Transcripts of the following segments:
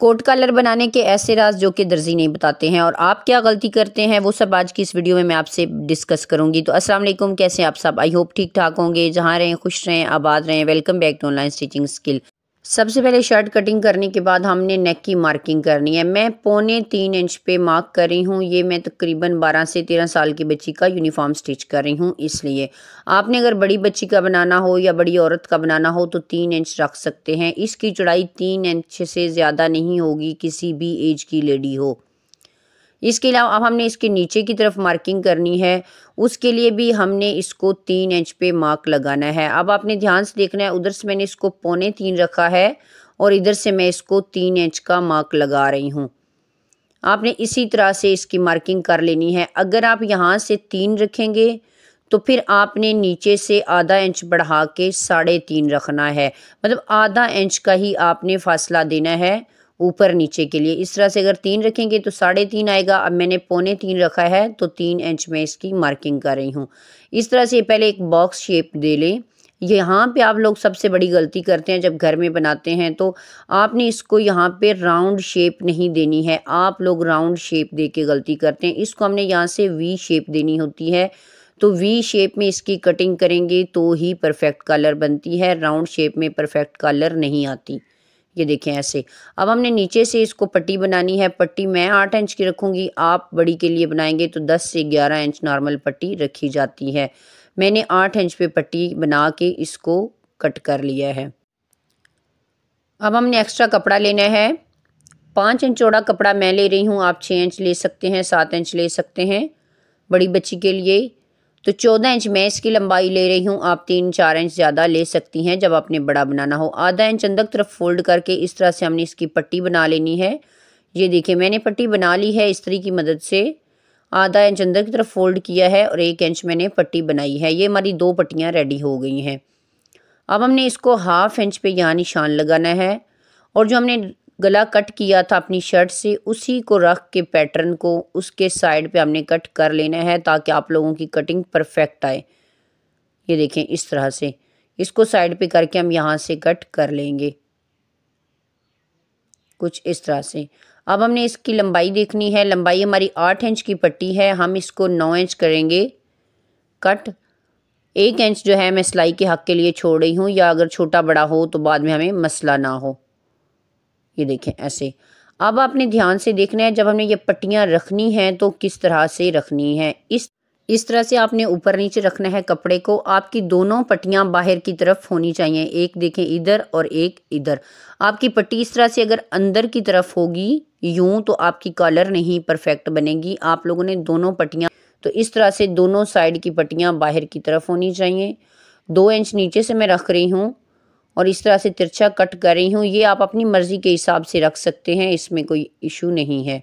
Coat colour बनाने के ऐसे राज जो कि दर्जी नहीं बताते हैं, और आप क्या गलती करते हैं, वो सब आज की इस वीडियो में मैं आपसे डिस्कस करूँगी। तो अस्सलाम वालेकुम, कैसे आप सब? आई होप ठीक ठाक होंगे, जहाँ रहें, खुश रहें, आबाद रहें, welcome back to online stitching skill. सबसे पहले शर्ट कटिंग करने के बाद हमने नेक की मार्किंग करनी है। मैं पौने तीन इंच पे मार्क कर रही हूँ। ये मैं तकरीबन बारह से तेरह साल की बच्ची का यूनिफॉर्म स्टिच कर रही हूँ, इसलिए। आपने अगर बड़ी बच्ची का बनाना हो या बड़ी औरत का बनाना हो तो तीन इंच रख सकते हैं। इसकी चौड़ाई तीन इंच से ज़्यादा नहीं होगी किसी भी एज की लेडी हो। इसके अलावा अब हमने इसके नीचे की तरफ़ मार्किंग करनी है। उसके लिए भी हमने इसको तीन इंच पे मार्क लगाना है। अब आपने ध्यान से देखना है, उधर से मैंने इसको पौने तीन रखा है और इधर से मैं इसको तीन इंच का मार्क लगा रही हूँ। आपने इसी तरह से इसकी मार्किंग कर लेनी है। अगर आप यहाँ से तीन रखेंगे तो फिर आपने नीचे से आधा इंच बढ़ा के साढ़े तीन रखना है। मतलब आधा इंच का ही आपने फासला देना है। ऊपर नीचे के लिए। इस तरह से अगर तीन रखेंगे तो साढ़े तीन आएगा। अब मैंने पौने तीन रखा है तो तीन इंच में इसकी मार्किंग कर रही हूँ। इस तरह से पहले एक बॉक्स शेप दे लें। यहाँ पे आप लोग सबसे बड़ी गलती करते हैं जब घर में बनाते हैं तो आपने इसको यहाँ पे राउंड शेप नहीं देनी है। आप लोग राउंड शेप दे के गलती करते हैं। इसको हमने यहाँ से वी शेप देनी होती है। तो वी शेप में इसकी कटिंग करेंगे तो ही परफेक्ट कलर बनती है। राउंड शेप में परफेक्ट कलर नहीं आती। ये देखें ऐसे। अब हमने नीचे से इसको पट्टी बनानी है। पट्टी मैं आठ इंच की रखूँगी। आप बड़ी के लिए बनाएँगे तो दस से ग्यारह इंच नॉर्मल पट्टी रखी जाती है। मैंने आठ इंच पे पट्टी बना के इसको कट कर लिया है। अब हमने एक्स्ट्रा कपड़ा लेना है। पाँच इंच चौड़ा कपड़ा मैं ले रही हूँ। आप छः इंच ले सकते हैं, सात इंच ले सकते हैं। बड़ी बच्ची के लिए तो चौदह इंच मैं इसकी लंबाई ले रही हूँ। आप तीन चार इंच ज़्यादा ले सकती हैं जब आपने बड़ा बनाना हो। आधा इंच अंदर तरफ़ फोल्ड करके इस तरह से हमने इसकी पट्टी बना लेनी है। ये देखिए, मैंने पट्टी बना ली है इस्त्री की मदद से। आधा इंच अंदर की तरफ़ फोल्ड किया है और एक इंच मैंने पट्टी बनाई है। ये हमारी दो पट्टियाँ रेडी हो गई हैं। अब हमने इसको हाफ़ इंच पे यहाँ निशान लगाना है और जो हमने गला कट किया था अपनी शर्ट से, उसी को रख के पैटर्न को उसके साइड पे हमने कट कर लेना है ताकि आप लोगों की कटिंग परफेक्ट आए। ये देखें इस तरह से। इसको साइड पे करके हम यहाँ से कट कर लेंगे। कुछ इस तरह से। अब हमने इसकी लंबाई देखनी है। लंबाई हमारी आठ इंच की पट्टी है। हम इसको नौ इंच करेंगे। कट। एक इंच जो है मैं सिलाई के हक के लिए छोड़ रही हूँ या अगर छोटा बड़ा हो तो बाद में हमें मसला ना हो। ये देखें, ऐसे। अब आपने ध्यान से देखना है, जब हमने ये पट्टियाँ रखनी हैं तो किस तरह से रखनी है? इस इस तरह से आपने ऊपर नीचे रखना है कपड़े को, आपकी दोनों पट्टियाँ बाहर की तरफ़ होनी चाहिए, एक देखें इधर और एक इधर। आपकी पट्टी इस तरह से अगर अंदर की तरफ़ होगी, यूँ तो आपकी कॉलर नहीं परफेक्ट बनेगी, आप लोगों ने दोनों पट्टियाँ तो इस तरह से दोनों साइड की पट्टियाँ बाहर की तरफ़ होनी चाहिए। दो इंच नीचे से मैं रख रही हूँ और इस तरह से तिरछा कट कर रही हूँ। ये आप अपनी मर्ज़ी के हिसाब से रख सकते हैं, इसमें कोई इशू नहीं है।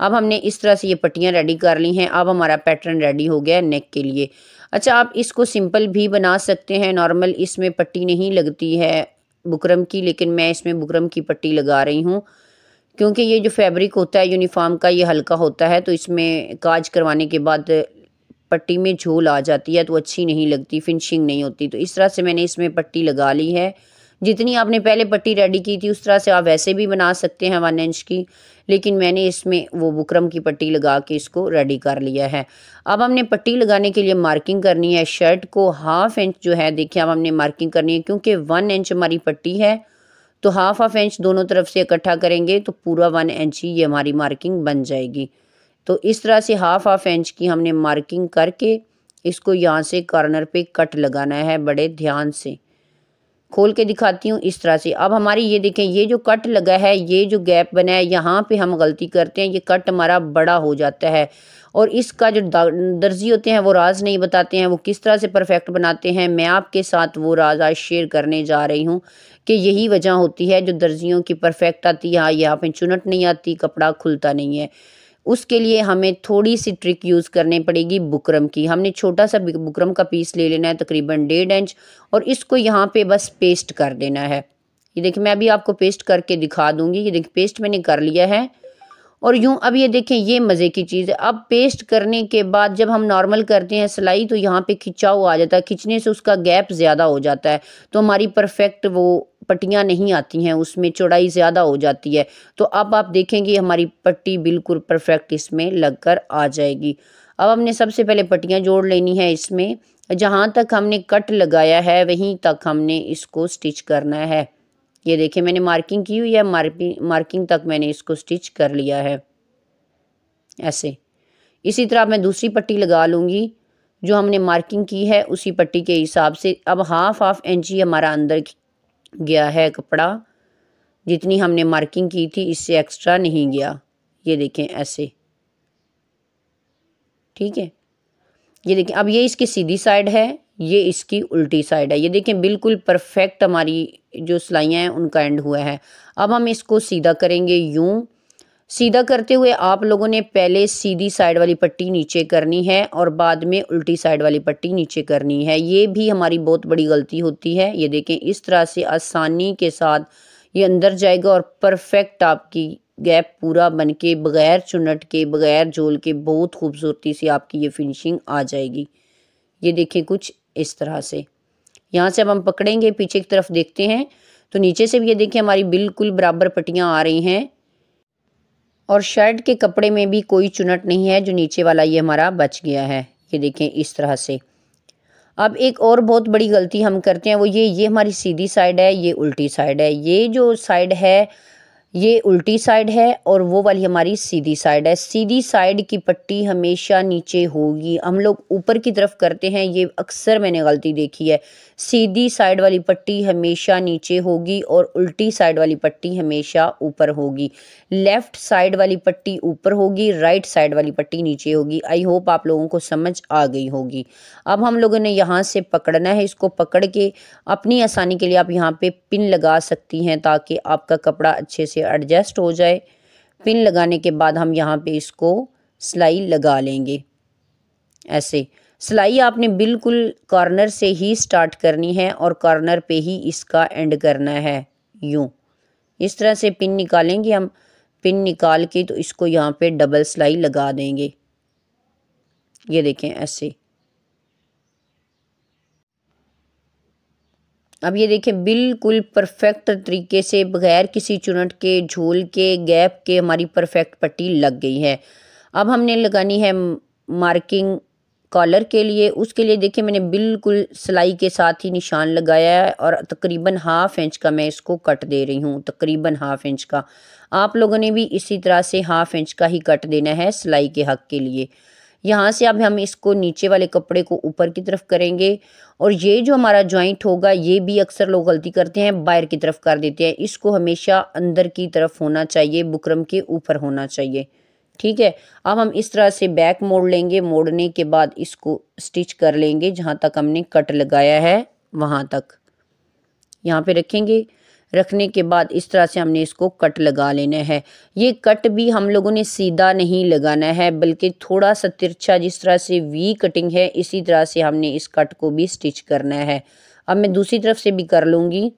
अब हमने इस तरह से ये पट्टियाँ रेडी कर ली हैं। अब हमारा पैटर्न रेडी हो गया है नेक के लिए। अच्छा आप इसको सिंपल भी बना सकते हैं। नॉर्मल इसमें पट्टी नहीं लगती है बुकरम की, लेकिन मैं इसमें बुकरम की पट्टी लगा रही हूँ। क्योंकि ये जो फैब्रिक होता है यूनिफॉर्म का, ये हल्का होता है तो इसमें काज करवाने के बाद पट्टी में झोल आ जाती है तो अच्छी नहीं लगती फिनिशिंग नहीं होती। तो इस तरह से मैंने इसमें पट्टी लगा ली है। जितनी आपने पहले पट्टी रेडी की थी, उस तरह से आप वैसे भी बना सकते हैं वन इंच की, लेकिन मैंने इसमें वो बुकरम की पट्टी लगा के इसको रेडी कर लिया है। अब हमने पट्टी लगाने के लिए मार्किंग करनी है। शर्ट को हाफ़ इंच जो है, देखिए अब हमने मार्किंग करनी है, क्योंकि वन इंच हमारी पट्टी है तो हाफ़ हाफ़ इंच दोनों तरफ़ से इकट्ठा करेंगे तो पूरा वन इंच ही ये हमारी मार्किंग बन जाएगी। तो इस तरह से हाफ़ हाफ़ इंच की हमने मार्किंग करके इसको यहाँ से कॉर्नर पे कट लगाना है बड़े ध्यान से। खोल के दिखाती हूँ इस तरह से। अब हमारी ये देखें, ये जो कट लगा है, ये जो गैप बना है, यहाँ पे हम गलती करते हैं, ये कट हमारा बड़ा हो जाता है। और इसका जो दर्जी होते हैं, वो राज नहीं बताते हैं, वो किस तरह से परफेक्ट बनाते हैं, मैं आपके साथ वो राज आज शेयर करने जा रही हूँ कि यही वजह होती है जो दर्जियों की परफेक्ट आती है, यहाँ पे चुनट नहीं आती, कपड़ा खुलता नहीं है। उसके लिए हमें थोड़ी सी ट्रिक यूज़ करनी पड़ेगी बुकरम की। हमने छोटा सा बुकरम का पीस ले लेना है, तकरीबन डेढ़ इंच, और इसको यहाँ पे बस पेस्ट कर देना है। ये देखिए, मैं अभी आपको पेस्ट करके दिखा दूँगी। ये देखिए पेस्ट मैंने कर लिया है। और यूँ, अब ये देखें, ये मज़े की चीज़ है। अब पेस्ट करने के बाद जब हम नॉर्मल करते हैं सिलाई तो यहाँ पे खिंचाव आ जाता है। खिंचने से उसका गैप ज़्यादा हो जाता है। तो हमारी परफेक्ट वो पट्टियाँ नहीं आती हैं, उसमें चौड़ाई ज़्यादा हो जाती है तो अब आप देखेंगे हमारी पट्टी बिल्कुल परफेक्ट इसमें लग कर आ जाएगी। अब हमने सबसे पहले पट्टियाँ जोड़ लेनी है इसमें, जहाँ तक हमने कट लगाया है, वहीं तक हमने इसको स्टिच करना है। ये देखिए, मैंने मार्किंग की हुई है मार्किंग तक मैंने इसको स्टिच कर लिया है। ऐसे। इसी तरह मैं दूसरी पट्टी लगा लूँगी, जो हमने मार्किंग की है, उसी पट्टी के हिसाब से। अब हाफ़ हाफ़ इंच ही हमारा अंदर गया है कपड़ा। जितनी हमने मार्किंग की थी, इससे एक्स्ट्रा नहीं गया। ये देखें ऐसे। ठीक है? ये देखें, अब ये इसकी सीधी साइड है, ये इसकी उल्टी साइड है। ये देखें, बिल्कुल परफेक्ट हमारी जो सिलाइयाँ हैं, उनका एंड हुआ है। अब हम इसको सीधा करेंगे यूँ। सीधा करते हुए आप लोगों ने पहले सीधी साइड वाली पट्टी नीचे करनी है और बाद में उल्टी साइड वाली पट्टी नीचे करनी है। ये भी हमारी बहुत बड़ी गलती होती है। ये देखें, इस तरह से आसानी के साथ ये अंदर जाएगा और परफेक्ट आपकी गैप पूरा बन के बगैर चुनट के, बगैर झोल के बहुत खूबसूरती से आपकी ये फिनिशिंग आ जाएगी। ये देखें कुछ इस तरह से। यहाँ से अब हम पकड़ेंगे, पीछे की तरफ़ देखते हैं। तो नीचे से भी ये देखिए हमारी बिल्कुल बराबर पट्टियाँ आ रही हैं। और शर्ट के कपड़े में भी कोई चुनट नहीं है, जो नीचे वाला ये हमारा बच गया है। ये देखें इस तरह से। अब एक और बहुत बड़ी गलती हम करते हैं, वो ये ये हमारी सीधी साइड है, ये उल्टी साइड है। ये जो साइड है ये उल्टी साइड है और वो वाली हमारी सीधी साइड है। सीधी साइड की पट्टी हमेशा नीचे होगी। हम लोग ऊपर की तरफ़ करते हैं, ये अक्सर मैंने गलती देखी है। सीधी साइड वाली पट्टी हमेशा नीचे होगी और उल्टी साइड वाली पट्टी हमेशा ऊपर होगी। लेफ़्ट साइड वाली पट्टी ऊपर होगी, राइट साइड वाली पट्टी नीचे होगी। आई होप आप लोगों को समझ आ गई होगी। अब हम लोगों ने यहाँ से पकड़ना है, इसको पकड़ के अपनी आसानी के लिए आप यहाँ पे पिन लगा सकती हैं ताकि आपका कपड़ा अच्छे से एडजस्ट हो जाए। पिन लगाने के बाद हम यहाँ पे इसको सिलाई लगा लेंगे। ऐसे। सिलाई आपने बिल्कुल कॉर्नर से ही स्टार्ट करनी है और कॉर्नर पे ही इसका एंड करना है। यूँ। इस तरह से पिन निकालेंगे हम। पिन निकाल के तो इसको यहाँ पे डबल सिलाई लगा देंगे। ये देखें, ऐसे। अब ये देखें बिल्कुल परफेक्ट तरीके से बगैर किसी चुनट के, झोल के, गैप के हमारी परफेक्ट पट्टी लग गई है। अब हमने लगानी है मार्किंग कॉलर के लिए। उसके लिए देखिए, मैंने बिल्कुल सिलाई के साथ ही निशान लगाया है और तकरीबन हाफ़ इंच का मैं इसको कट दे रही हूँ, तकरीबन हाफ़ इंच का। आप लोगों ने भी इसी तरह से हाफ़ इंच का ही कट देना है सिलाई के हक के लिए। यहाँ से अब हम इसको नीचे वाले कपड़े को ऊपर की तरफ़ करेंगे और ये जो हमारा जॉइंट होगा, ये भी अक्सर लोग गलती करते हैं, बाहर की तरफ़ कर देते हैं। इसको हमेशा अंदर की तरफ़ होना चाहिए, बुकरम के ऊपर होना चाहिए। ठीक है? अब हम इस तरह से बैक मोड़ लेंगे। मोड़ने के बाद इसको स्टिच कर लेंगे, जहाँ तक हमने कट लगाया है, वहाँ तक। यहाँ पे रखेंगे। रखने के बाद इस तरह से हमने इसको कट लगा लेना है। ये कट भी हम लोगों ने सीधा नहीं लगाना है, बल्कि थोड़ा सा तिरछा जिस तरह से वी कटिंग है, इसी तरह से हमने इस कट को भी स्टिच करना है। अब मैं दूसरी तरफ़ से भी कर लूँगी।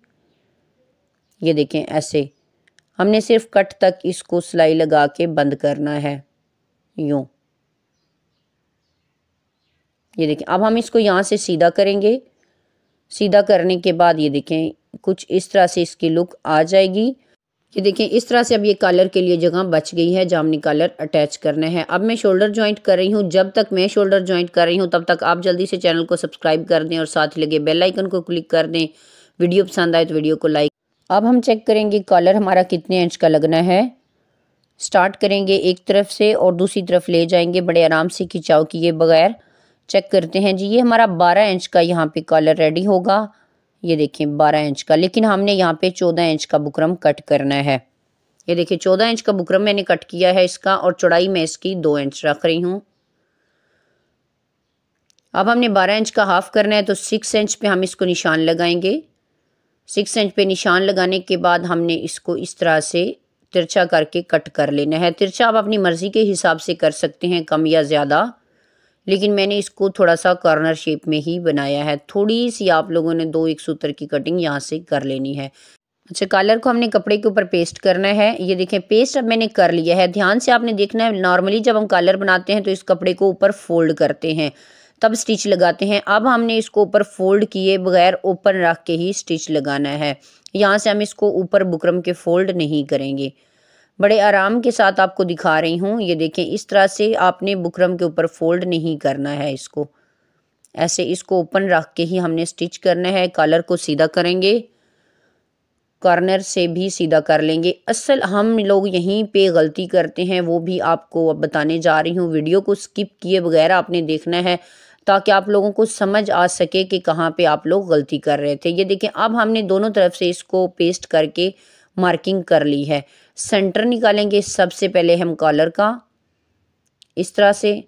ये देखें, ऐसे। हमने सिर्फ़ कट तक इसको सिलाई लगा के बंद करना है। यूँ। ये देखें, अब हम इसको यहाँ से सीधा करेंगे। सीधा करने के बाद ये देखें कुछ इस तरह से इसकी लुक आ जाएगी। ये देखें इस तरह से अब ये कॉलर के लिए जगह बच गई है, जामनी कॉलर अटैच करना है। अब मैं शोल्डर ज्वाइंट कर रही हूँ। जब तक मैं शोल्डर ज्वाइंट कर रही हूँ, तब तक आप जल्दी से चैनल को सब्सक्राइब कर दें और साथ लगे बेल आइकन को क्लिक कर दें। वीडियो पसंद आए तो वीडियो को लाइक अब हम चेक करेंगे कॉलर हमारा कितने इंच का लगना है। स्टार्ट करेंगे एक तरफ़ से और दूसरी तरफ़ ले जाएँगे बड़े आराम से खिंचाव किए बगैर। चेक करते हैं जी, ये हमारा बारह इंच का यहाँ पे कॉलर रेडी होगा। ये देखिए, बारह इंच का। लेकिन हमने यहाँ पे चौदह इंच का बुकरम कट करना है। ये देखिए, चौदह इंच का बुकरम मैंने कट किया है इसका और चौड़ाई मैं इसकी दो इंच रख रही हूँ। अब हमने बारह इंच का हाफ़ करना है तो सिक्स इंच पे हम इसको निशान लगाएँगे। सिक्स इंच पे निशान लगाने के बाद हमने इसको इस तरह से तिरछा करके कट कर लेना है। तिरछा आप अपनी मर्ज़ी के हिसाब से कर सकते हैं, कम या ज़्यादा। लेकिन मैंने इसको थोड़ा सा कॉर्नर शेप में ही बनाया है। थोड़ी सी आप लोगों ने दो एक सूत्र की कटिंग यहाँ से कर लेनी है। अच्छा कलर को हमने कपड़े के ऊपर पेस्ट करना है। ये देखें, पेस्ट अब मैंने कर लिया है। ध्यान से आपने देखना है, नॉर्मली जब हम कलर बनाते हैं तो इस कपड़े को ऊपर फोल्ड करते हैं, तब स्टिच लगाते हैं। अब हमने इसको ऊपर फोल्ड किए बगैर ओपन रख के ही स्टिच लगाना है। यहाँ से हम इसको ऊपर बुकरम के फोल्ड नहीं करेंगे। बड़े आराम के साथ आपको दिखा रही हूँ। ये देखें इस तरह से आपने बुकरम के ऊपर फोल्ड नहीं करना है इसको। ऐसे इसको ओपन रख के ही हमने स्टिच करना है। कॉलर को सीधा करेंगे। कॉर्नर से भी सीधा कर लेंगे। असल हम लोग यहीं पे गलती करते हैं, वो भी आपको अब बताने जा रही हूँ। वीडियो को स्किप किए बगैर आपने देखना है, ताकि आप लोगों को समझ आ सके कि कहाँ पे आप लोग गलती कर रहे थे। ये देखें अब हमने दोनों तरफ़ से इसको पेस्ट करके मार्किंग कर ली है। सेंटर निकालेंगे सबसे पहले हम कॉलर का। इस तरह से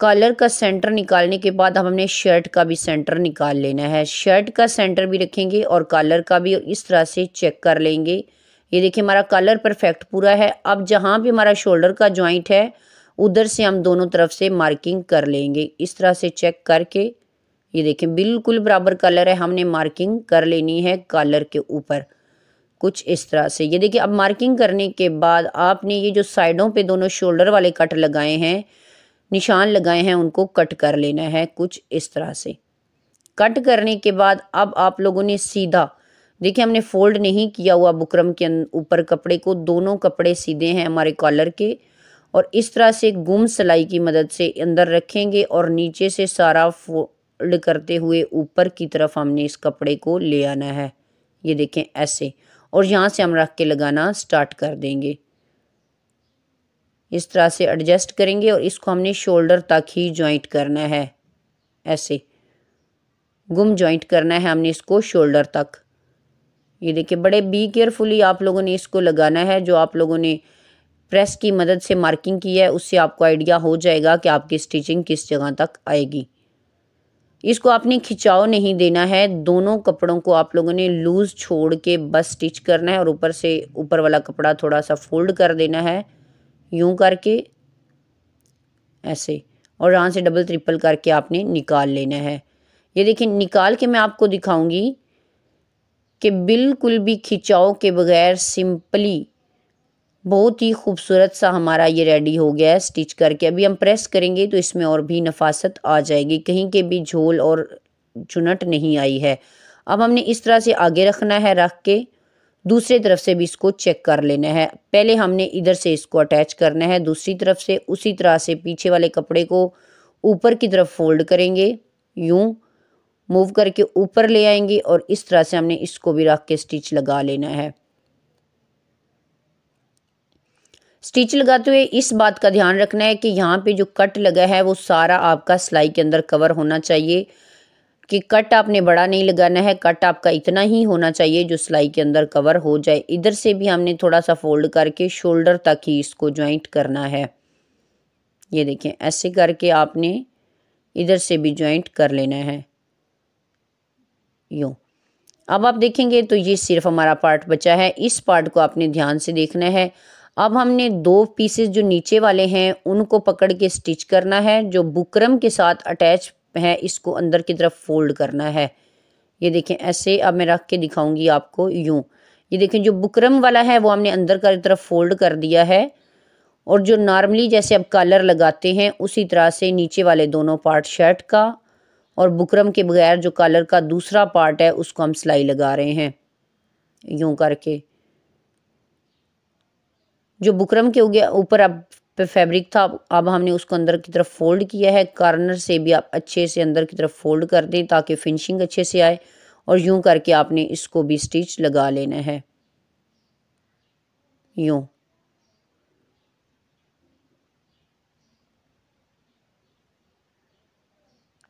कॉलर का सेंटर निकालने के बाद हम हमने शर्ट का भी सेंटर निकाल लेना है। शर्ट का सेंटर भी रखेंगे और कॉलर का भी इस तरह से चेक कर लेंगे। ये देखिए हमारा कलर परफेक्ट पूरा है। अब जहाँ भी हमारा शोल्डर का जॉइंट है, उधर से हम दोनों तरफ़ से मार्किंग कर लेंगे। इस तरह से चेक करके, ये देखें बिल्कुल बराबर कलर है। हमने मार्किंग कर लेनी है कॉलर के ऊपर। कुछ इस तरह से। ये देखिए, अब मार्किंग करने के बाद आपने ये जो साइडों पे दोनों शोल्डर वाले कट लगाए हैं, निशान लगाए हैं, उनको कट कर लेना है कुछ इस तरह से। कट करने के बाद अब आप लोगों ने सीधा, देखिए हमने फोल्ड नहीं किया हुआ बुकरम के ऊपर कपड़े को, दोनों कपड़े सीधे हैं हमारे कॉलर के और इस तरह से गुम सिलाई की मदद से अंदर रखेंगे और नीचे से सारा फोल्ड करते हुए ऊपर की तरफ़ हमने इस कपड़े को ले आना है। ये देखें ऐसे। और यहाँ से हम रख के लगाना स्टार्ट कर देंगे। इस तरह से एडजस्ट करेंगे और इसको हमने शोल्डर तक ही जॉइंट करना है। ऐसे गुम जॉइंट करना है हमने इसको शोल्डर तक। ये देखिए, बड़े बी केयरफुली आप लोगों ने इसको लगाना है, जो आप लोगों ने प्रेस की मदद से मार्किंग की है, उससे आपको आइडिया हो जाएगा कि आपकी स्टिचिंग किस जगह तक आएगी। इसको आपने खिंचाव नहीं देना है। दोनों कपड़ों को आप लोगों ने लूज़ छोड़ के बस स्टिच करना है और ऊपर से ऊपर वाला कपड़ा थोड़ा सा फोल्ड कर देना है। यूँ करके, ऐसे। और यहाँ से डबल ट्रिपल करके आपने निकाल लेना है। ये देखिए, निकाल के मैं आपको दिखाऊँगी कि बिल्कुल भी खिंचाव के बगैर सिंपली बहुत ही खूबसूरत सा हमारा ये रेडी हो गया है स्टिच करके। अभी हम प्रेस करेंगे तो इसमें और भी नफासत आ जाएगी। कहीं के भी झोल और चुनट नहीं आई है। अब हमने इस तरह से आगे रखना है, रख के दूसरी तरफ़ से भी इसको चेक कर लेना है। पहले हमने इधर से इसको अटैच करना है, दूसरी तरफ़ से उसी तरह से पीछे वाले कपड़े को ऊपर की तरफ़ फोल्ड करेंगे। यूँ मूव करके ऊपर ले आएँगे और इस तरह से हमने इसको भी रख के स्टिच लगा लेना है। स्टिच लगाते हुए इस बात का ध्यान रखना है कि यहाँ पे जो कट लगा है, वो सारा आपका सिलाई के अंदर कवर होना चाहिए। कि कट आपने बड़ा नहीं लगाना है, कट आपका इतना ही होना चाहिए जो सिलाई के अंदर कवर हो जाए। इधर से भी हमने थोड़ा सा फोल्ड करके शोल्डर तक ही इसको ज्वाइंट करना है। ये देखें ऐसे करके आपने इधर से भी ज्वाइंट कर लेना है। यूँ। अब आप देखेंगे तो ये सिर्फ़ हमारा पार्ट बचा है। इस पार्ट को आपने ध्यान से देखना है। अब हमने दो पीसेस जो नीचे वाले हैं, उनको पकड़ के स्टिच करना है, जो बुकरम के साथ अटैच है, इसको अंदर की तरफ़ फोल्ड करना है। ये देखें, ऐसे अब मैं रख के दिखाऊँगी आपको यूँ। ये देखें, जो बुकरम वाला है, वो हमने अंदर की तरफ़ फोल्ड कर दिया है। और जो नॉर्मली जैसे अब कलर लगाते हैं, उसी तरह से नीचे वाले दोनों पार्ट शर्ट का और बुकरम के बगैर जो कलर का दूसरा पार्ट है, उसको हम सिलाई लगा रहे हैं। यूँ करके। जो बुकरम के ऊपर अब पे फैब्रिक था, अब हमने उसको अंदर की तरफ़ फोल्ड किया है, कार्नर से भी आप अच्छे से अंदर की तरफ़ फोल्ड कर दें ताकि फिनिशिंग अच्छे से आए और यूँ करके आपने इसको भी स्टिच लगा लेना है। यूँ।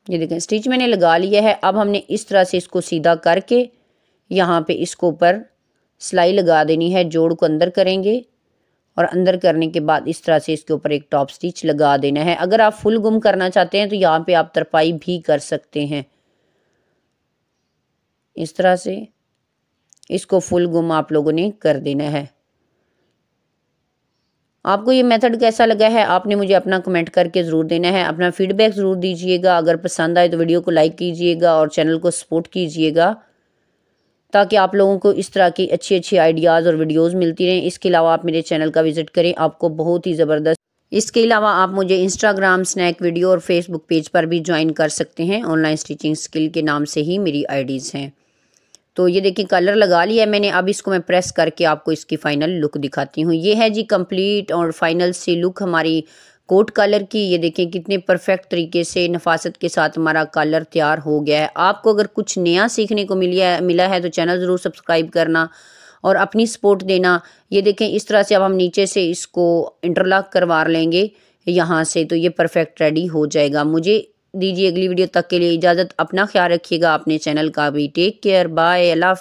ये देखें, स्टिच मैंने लगा लिया है, अब हमने इस तरह से इसको सीधा करके यहाँ पे इसको ऊपर सिलाई लगा देनी है, जोड़ को अंदर करेंगे। और अंदर करने के बाद इस तरह से इसके ऊपर एक टॉप स्टिच लगा देना है। अगर आप फुल गुम करना चाहते हैं तो यहाँ पे आप तरपाई भी कर सकते हैं। इस तरह से इसको फुल गुम आप लोगों ने कर देना है। आपको ये मेथड कैसा लगा है, आपने मुझे अपना कमेंट करके ज़रूर देना है। अपना फीडबैक ज़रूर दीजिएगा। अगर पसंद आए तो वीडियो को लाइक कीजिएगा और चैनल को सपोर्ट कीजिएगा। ताकि आप लोगों को इस तरह की अच्छी अच्छी आइडियाज़ और वीडियोज़ मिलती रहें। इसके अलावा आप मेरे चैनल का विज़िट करें। आपको बहुत ही ज़बरदस्त। इसके अलावा आप मुझे इंस्टाग्राम स्नैक वीडियो और फेसबुक पेज पर भी ज्वाइन कर सकते हैं। ऑनलाइन स्टिचिंग स्किल के नाम से ही मेरी आईडीज़ हैं। तो ये देखिए कलर लगा लिया मैंने। अब इसको मैं प्रेस करके आपको इसकी फ़ाइनल लुक दिखाती हूँ। ये है जी कंप्लीट और फाइनल सी लुक हमारी कोट कलर की, ये देखें कितने परफेक्ट तरीके से नफासत के साथ हमारा कलर तैयार हो गया है। आपको अगर कुछ नया सीखने को मिलिया, मिला है तो चैनल ज़रूर सब्सक्राइब करना और अपनी सपोर्ट देना। ये देखें इस तरह से अब हम नीचे से इसको इंटरलॉक करवा लेंगे, यहाँ से तो ये परफेक्ट रेडी हो जाएगा। मुझे दीजिए अगली वीडियो तक के लिए इजाज़त। अपना ख्याल रखिएगा, अपने चैनल का भी। टेक केयर बाय अल्लाह